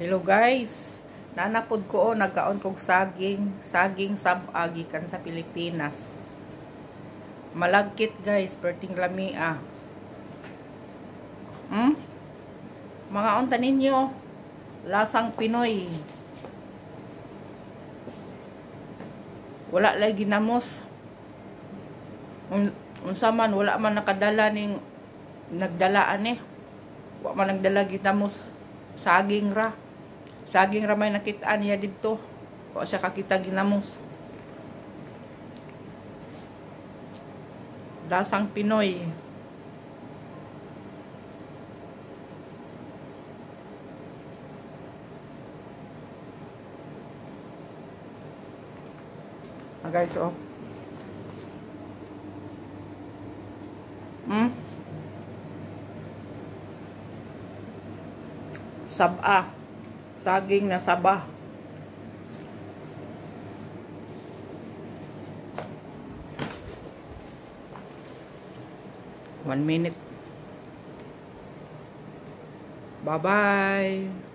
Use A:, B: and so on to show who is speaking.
A: Hello guys. Nanapod ko o nagkaon kog saging, saging sabagi kan sa Pilipinas. Malagkit guys, perting lami ah. Hmm? Mga unta ninyo, lasang Pinoy. Wala lagi ginamos. Un unsa man wala man nakadala ning nagdalaan eh. Wa man nagdala ginamos saging ra saging ra may nakitaan niya dito. Wa siya kakita ginamos. Lasang Pinoy. Ah guys oh. Hmm? Saba saging na saba. One minute. Bye bye